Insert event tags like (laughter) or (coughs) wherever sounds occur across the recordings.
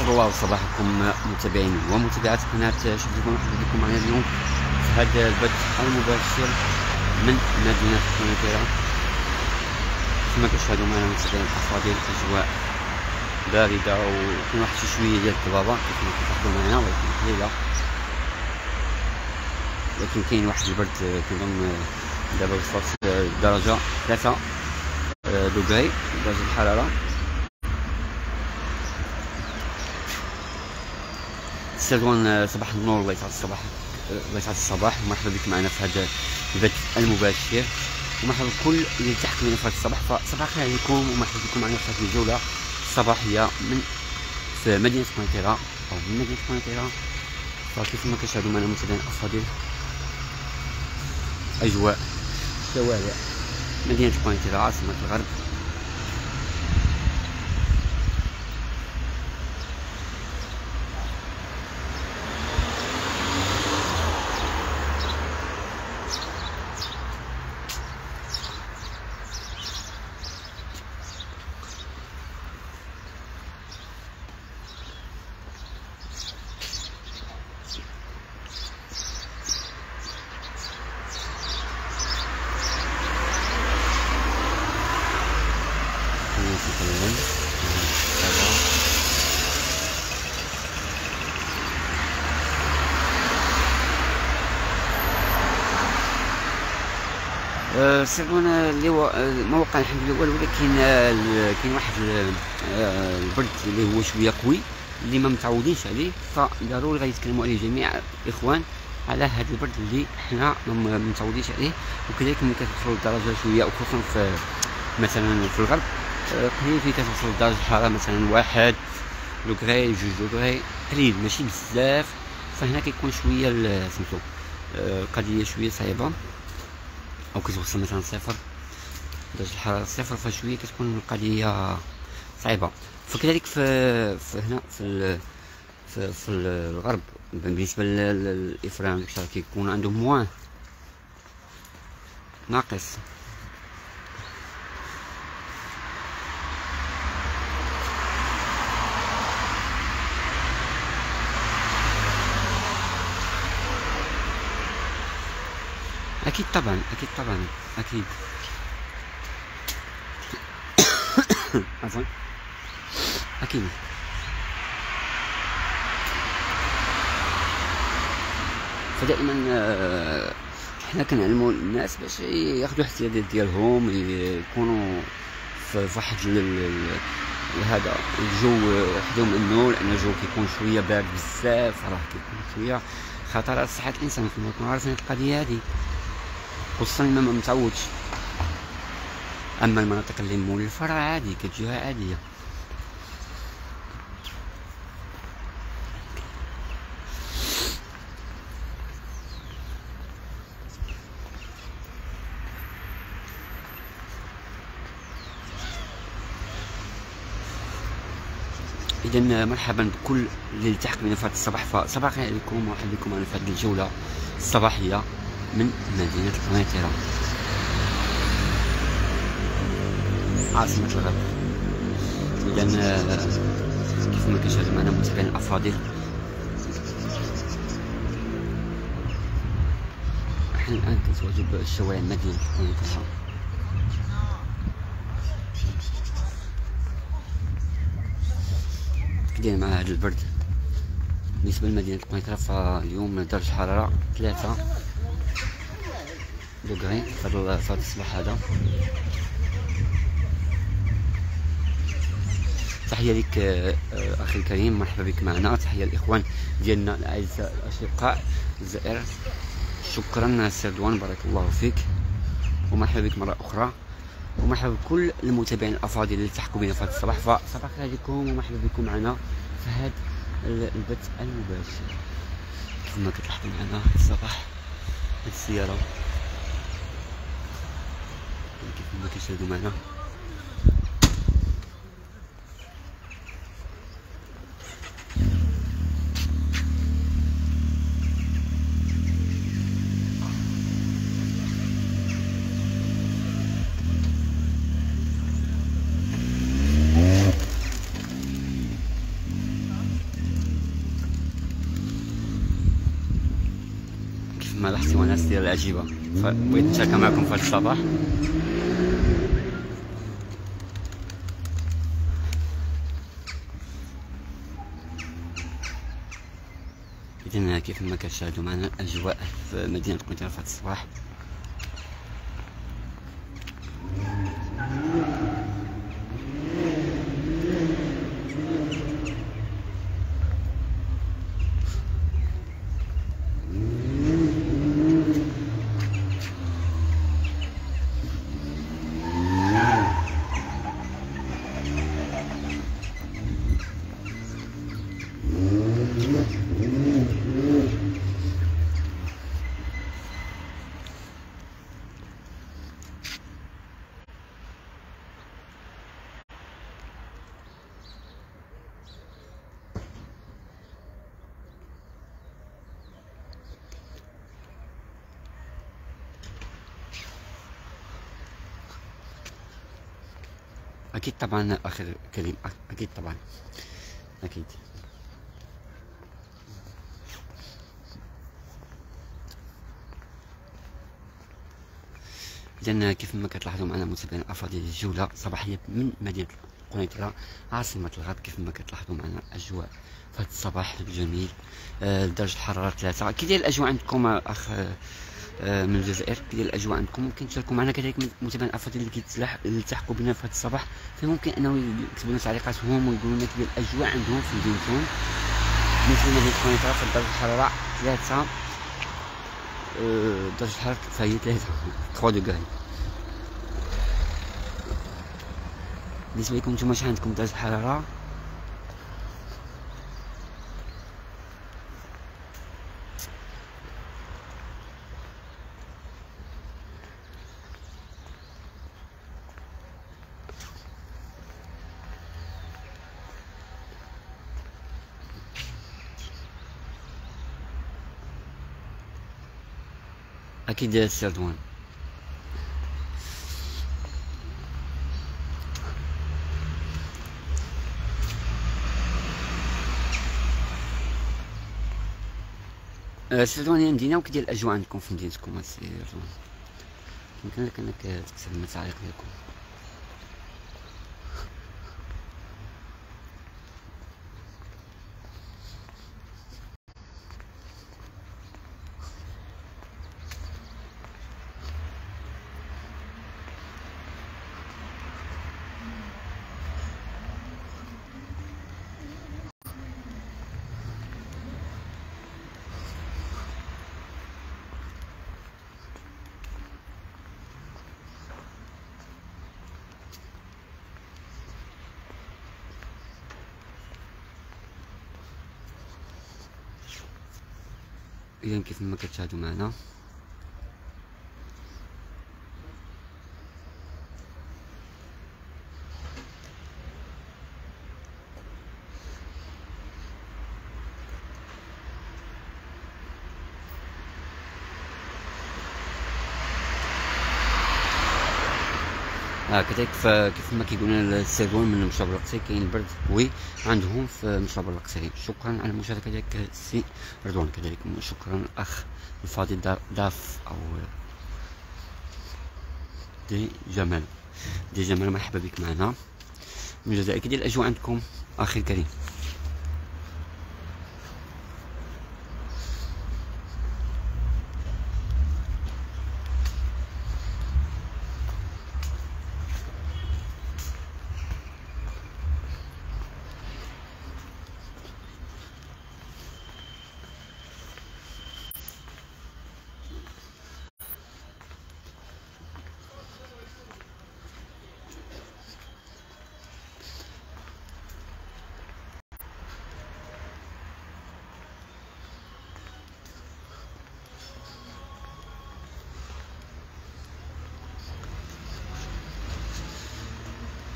الله صباحكم متابعين ومتابعات قناة شبكة مرحبا بكم معنا اليوم في هذا البث المباشر من مدينة قنيطرة كما كتشاهدوا معنا متابعين الأفاضل أجواء باردة وكاين واحد شي شوية ديال الضبابة كيف ما كتلاحظوا معنا ولكن قليلة لكن كاين واحد البرد كنظن دابا وصلت درجة ثلاثة دوغري درجة الحرارة. سلوان صباح النور الله يسعد الصباح الله يسعد الصباح. ومرحبا بك معنا في هذا البث المباشر. ومرحبا بكل اللي تحت من في الصباح. فصباح الخير عليكم. ومرحبا بكم معنا في هذه الجولة. الصباحيه من في مدينة قنيطره أو من مدينة قنيطره فكيف ما كتشاهدوا معنا المتابعين الأفاضل. أجواء شوارع مدينة قنيطره عاصمه الغرب. سيرون اللي هو ما وقع الحمد لله والو ولكن كاين واحد البرد اللي هو شوية قوي اللي ما متعودينش عليه. فضروري غيتكلموا عليه جميع الإخوان على هذا البرد اللي حنا ما متعودينش عليه. وكذلك ملي كتوصلوا لدرجه شوية وخصوصا في مثلا في الغرب. قليل فين كتوصل لدرجه الحرارة مثلا واحد دوغري جوج دوغري قليل ماشي بزاف. فهنا كيكون شوية سميتو القضية شوية صعيبة. أو كتوصل مثلا صفر. درجه الحراره صفر فشويه كتكون القضية صعيبة. فكذلك في, في هنا في في, في الغرب. بالنسبة للإفران كيكون عندهم موان. ناقص. أكيد طبعا أكيد طبعا أكيد. (coughs) عفوا أكيد. فدائما آه، حنا كنعلموا الناس باش ياخذوا الاحتياطات ديالهم يكونوا في واحد هذا الجو وحدهم انه لأن الجو كيكون شوية بارد بزاف راه كيكون شوية خطر على صحة الإنسان كما كنا عارفين القضية هذه. خصوصا ما متعودش. أما المناطق اللي مولفه راه عادي كتجيها عادية. اذا مرحبا بكل اللي التحق بنا في هذا الصباح. فصباح عليكم ومرحبا بكم معنا في هذه الجولة الصباحية. من مدينة القنيطرة عاصمة الغرب. إذا كيف ما كنشاهدوا معنا متابعين الأفاضل. نحن الآن كنتواجد بشوارع مدينة القنيطرة كدير مع هذا البرد بالنسبة لمدينة القنيطرة فاليوم درجة الحرارة ثلاثة. دوغري في هذا الصباح هذا. تحية لك آه، أخي الكريم. مرحبا بك معنا. تحية الإخوان ديالنا الأعزاء الأشقاء الجزائر شكرا سردوان بارك الله فيك. ومرحبا بك مرة أخرى. ومرحبا بكل المتابعين الأفاضل اللي تحكوا بنا في هذا الصباح. فصباح الخير عليكم. ومرحبا بكم معنا في هذا البث المباشر. كما كتلاحظوا معنا الصباح السيارة. كيف ما كيشاهدوا معنا. واحد وناس ديال العجيبة. فبغيت نشاركها معكم في هذا الصباح. اذا كيف ما كتشاهدوا معنا الأجواء في مدينة قنيطرة في هذا الصباح. أكيد طبعا أخي كريم أكيد طبعا. أكيد. اذا كيف ما كتلاحظوا معنا متابعين افاضل الجولة صباحيه من مدينة قنيطرة عاصمة الغرب. كيف ما كتلاحظوا معنا أجواء في هذا الصباح الجميل آه، درجة الحراره ثلاثة. كي داير الأجواء عندكم اخ من الجزائر. داير الأجواء عندكم. ممكن تشاركوا معنا كذلك متابعين الافاضل اللي كيلتحقوا بنا في هذا الصباح. فممكن أنه يكتبوا لنا تعليقاتهم ويقولوا لنا كيف الأجواء عندهم في مدينتهم. مثل مدينه في درجه الحرارة ثلاثة. آه، درجة الحرارة فهي ثلاثة. 3 دوغري بالنسبة لكم نتوما شحال عندكم درجة الحرارة؟ أكيد السردوان السردوان هي مدينة وكدير الأجواء عندكم في مدينتكم السردوان يمكن لك أنك تكتب المتعليق ديالكم. اذا كيف ما كتشاهدوا معنا. آه كذلك كيف ما كيقولون السيرون من مشرب القصير كاين البرد قوي عندهم في مشرب القصير شكرا على المشاركة ديالك السي رضوان. كذلك شكرا أخ الفاضل داف أو دي جمال. دي جمال مرحبا بك معنا. من الجزائر كي الأجواء عندكم أخي الكريم؟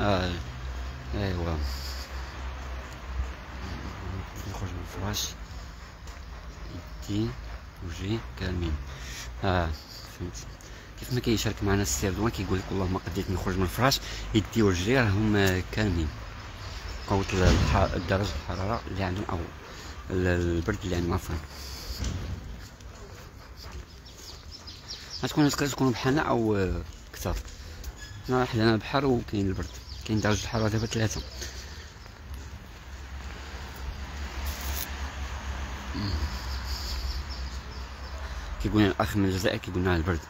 آه. ايوا نخرج من الفراش. يدي وجهي كاملين. آه. فهمت كيف ما كيشارك معنا السير دوان كيقول لك والله ما قديت نخرج من الفراش. يدي ورجلي راهم كاملين. قوة درجة الحرارة اللي عندهم أو البرد اللي عندهم عفوا. غتكون تكونوا بحالنا أو كثر. هنا حدانا البحر وكاين البرد. كاين درجه الحرارة دابا ثلاثة كيقولنا الأخ من الجزائر كيقولنا البرد.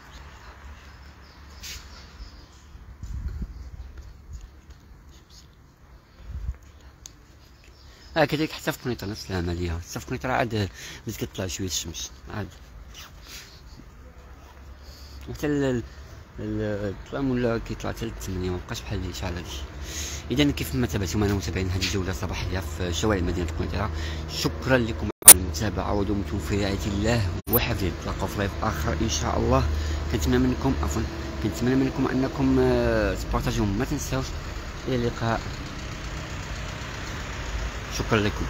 آه كذلك حتى في قنيطرة نفس العملية. حتى في قنيطرة عاد بدات كتطلع شوية الشمس عاد. حتى الظلام ولا كيطلع حتى للثمانية مبقاش بحال اللي شعل هادشي إذا كيف ما تابعتم أنا متابعين هذه الجولة الصباحية في شوارع مدينة قنيطرة. شكرا لكم على المتابعة ودمتم في رعاية الله وحفظه. نتلاقاو في لايف آخر إن شاء الله. كنتمنى منكم عفوا كنتمنى منكم أنكم آه، تبارطاجيو. ما تنساوش إلى اللقاء. شكرا لكم.